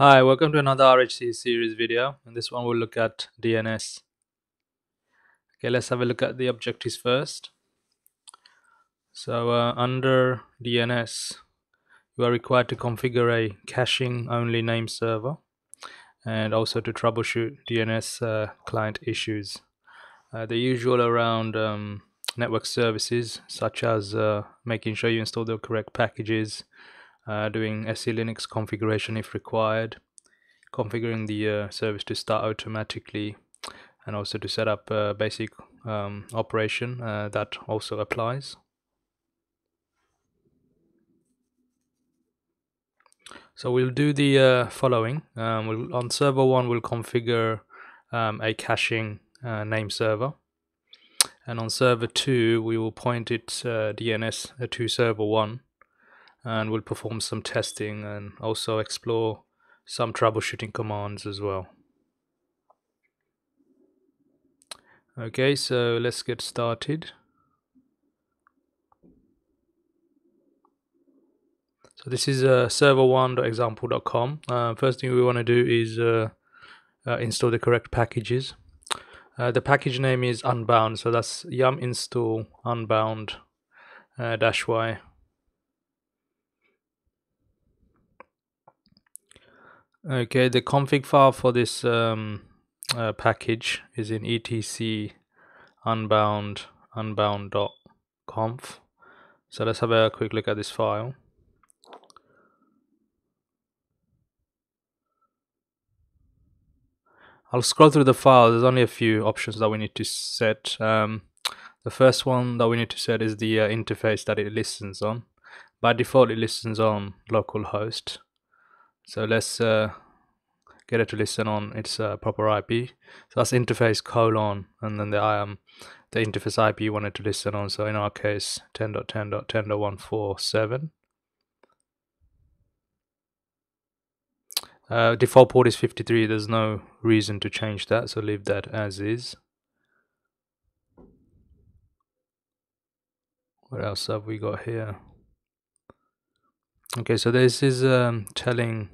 Hi, welcome to another RHCE series video. In this one, we'll look at DNS. Okay, let's have a look at the objectives first. So, uh, under DNS, you are required to configure a caching only name server and also to troubleshoot DNS uh, client issues. Uh, the usual around um, network services, such as uh, making sure you install the correct packages, uh, doing SE Linux configuration if required, configuring the uh, service to start automatically, and also to set up a basic um, operation uh, that also applies. So we'll do the uh, following. Um, we'll, on server one, we'll configure um, a caching uh, name server. And on server two, we will point it uh, DNS to server one and we'll perform some testing and also explore some troubleshooting commands as well. Okay, so let's get started. So this is uh, server1.example.com. Uh, first thing we want to do is uh, uh, install the correct packages. Uh, the package name is unbound, so that's yum install unbound uh, dash y Okay, the config file for this um, uh, package is in etc unbound unbound.conf. So let's have a quick look at this file. I'll scroll through the file. There's only a few options that we need to set. Um, the first one that we need to set is the uh, interface that it listens on. By default, it listens on localhost. So let's uh, get it to listen on its uh, proper IP. So that's interface colon and then the um the interface IP you wanted to listen on. So in our case 10.10.10.147. Uh, default port is 53. There's no reason to change that, so leave that as is. What else have we got here? Okay, so this is um, telling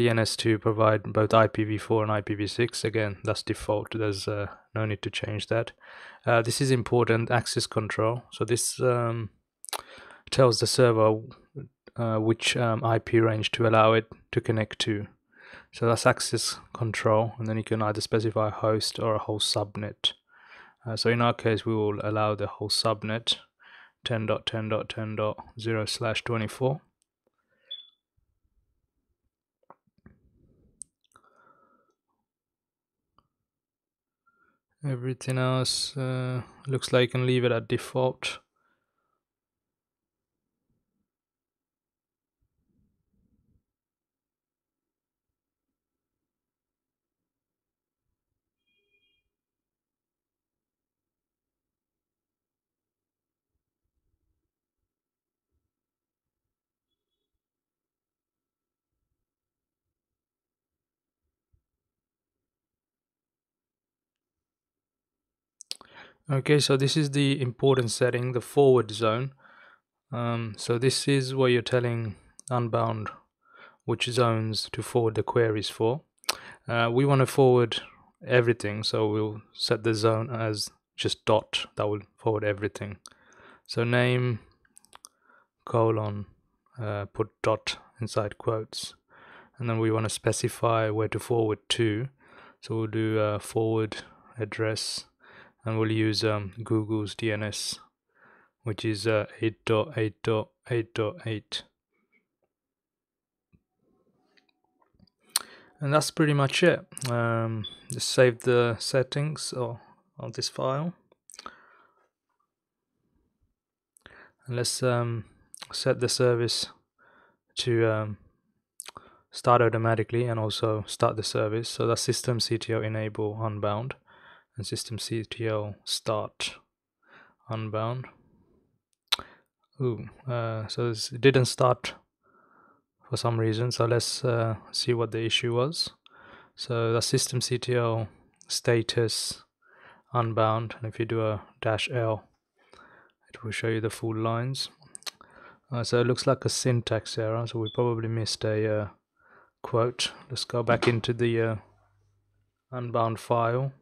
DNS to provide both IPv4 and IPv6. Again, that's default. There's uh, no need to change that. Uh, this is important access control. So this um, tells the server uh, which um, IP range to allow it to connect to. So that's access control, and then you can either specify a host or a whole subnet. Uh, so in our case, we will allow the whole subnet 10.10.10.0 slash 24 everything else uh, looks like I can leave it at default Okay, so this is the important setting, the forward zone. Um, so this is where you're telling Unbound which zones to forward the queries for. Uh, we want to forward everything, so we'll set the zone as just dot, that will forward everything. So name, colon, uh, put dot inside quotes. And then we want to specify where to forward to. So we'll do uh, forward address and we'll use um, Google's DNS which is uh, 8.8.8.8 and that's pretty much it. Um, just save the settings or of this file. And let's um, set the service to um, start automatically and also start the service. So that's systemctl enable unbound and systemctl start unbound Ooh, uh, so it didn't start for some reason so let's uh, see what the issue was so the systemctl status unbound and if you do a dash l it will show you the full lines uh, so it looks like a syntax error so we probably missed a uh, quote. Let's go back into the uh, unbound file.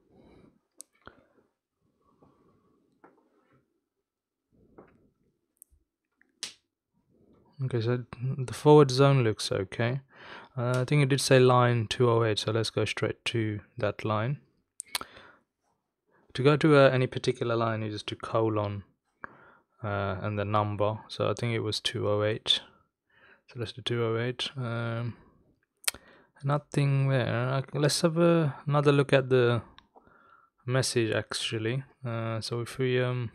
Okay, so the forward zone looks okay. Uh, I think it did say line 208, so let's go straight to that line. To go to uh, any particular line, you just do colon uh, and the number. So I think it was 208. So let's do 208. Um, nothing there. Let's have a, another look at the message actually. Uh, so if we um,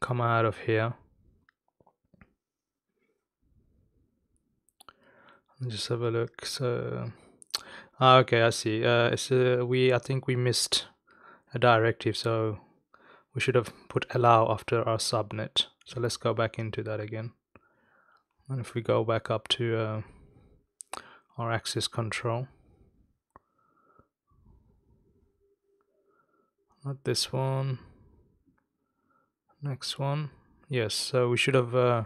come out of here just have a look. So ah, okay i see. Uh it's uh, we i think we missed a directive so we should have put allow after our subnet. So let's go back into that again. And if we go back up to uh, our access control. Not this one. Next one. Yes so we should have uh,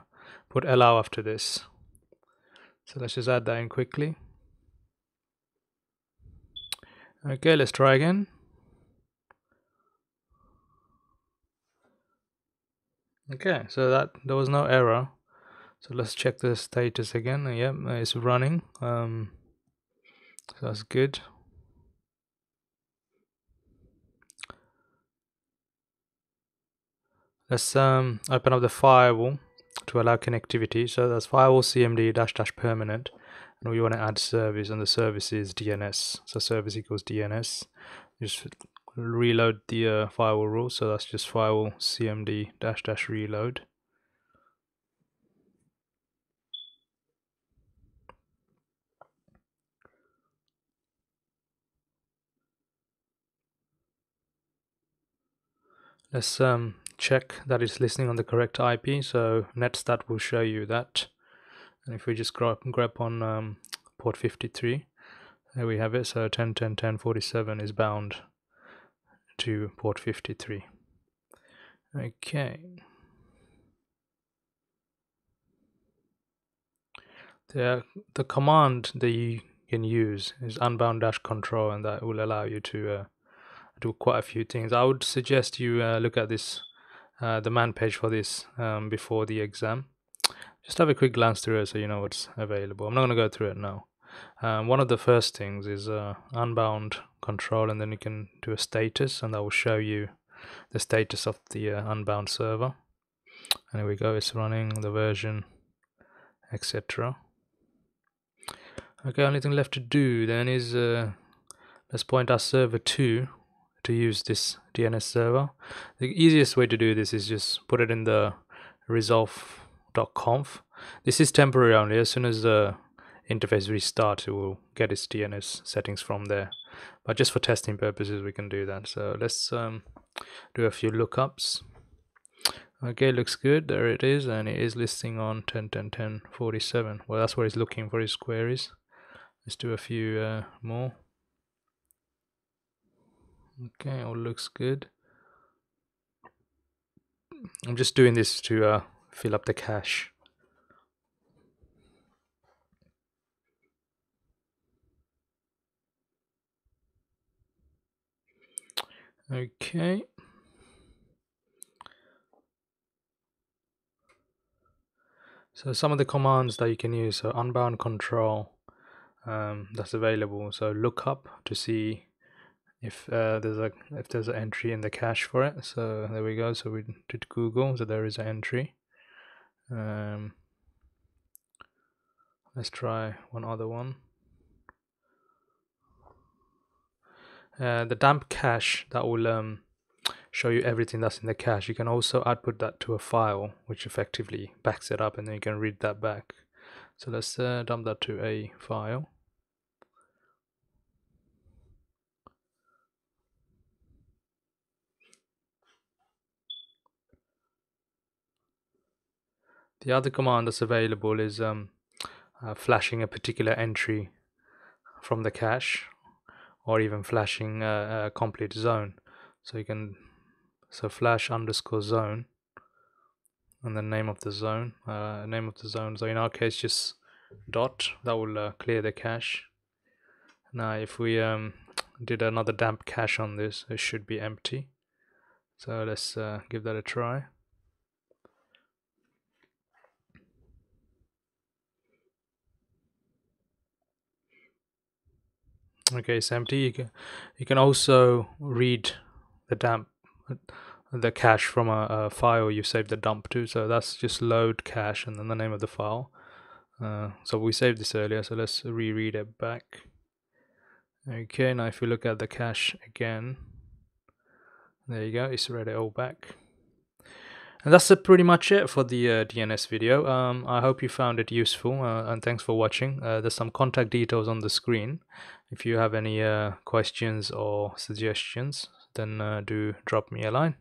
put allow after this so let's just add that in quickly. Okay, let's try again. Okay, so that there was no error. So let's check the status again. Yep, it's running. Um, so that's good. Let's um, open up the firewall to allow connectivity. So that's firewall cmd dash dash permanent. And we want to add service and the service is DNS. So service equals DNS. Just reload the uh, firewall rule. So that's just firewall cmd dash dash reload. Let's um, check that it's listening on the correct IP. So netstat will show you that. And if we just grep, grep on um, port 53, there we have it. So 10.10.10.47 is bound to port 53. Okay. The, the command that you can use is unbound dash control and that will allow you to uh, do quite a few things. I would suggest you uh, look at this uh, the man page for this um, before the exam. Just have a quick glance through it so you know what's available. I'm not going to go through it now. Um, one of the first things is uh, unbound control, and then you can do a status, and that will show you the status of the uh, unbound server. And here we go, it's running the version, etc. Okay, only thing left to do then is uh, let's point our server to to use this DNS server. The easiest way to do this is just put it in the resolv.conf. This is temporary only. As soon as the interface restarts, it will get its DNS settings from there. But just for testing purposes, we can do that. So let's um, do a few lookups. Okay, looks good. There it is, and it is listing on 10, 10, 10, 47. Well, that's where he's looking for his queries. Let's do a few uh, more okay all looks good. I'm just doing this to uh, fill up the cache. Okay. So some of the commands that you can use so unbound control um, that's available. So look up to see if uh, there's a if there's an entry in the cache for it. So there we go. So we did google so there is an entry. Um, let's try one other one. Uh, the dump cache that will um, show you everything that's in the cache. You can also output that to a file which effectively backs it up and then you can read that back. So let's uh, dump that to a file The other command that's available is um, uh, flashing a particular entry from the cache or even flashing a, a, complete zone. So you can so flush underscore zone and the name of the zone, uh, name of the zone. So in our case, just dot that will uh, clear the cache now if we um, did another dump cache on this it should be empty so let's uh, give that a try okay it's empty you can you can also read the dump the cache from a, a, file you saved the dump to. So that's just load cache and then the name of the file. Uh, so we saved this earlier so let's reread it back. Okay now if you look at the cache again there you go it's read it all back and that's pretty much it for the uh, DNS video. Um, I hope you found it useful uh, and thanks for watching. Uh, there's some contact details on the screen. If you have any uh, questions or suggestions, then uh, do drop me a line.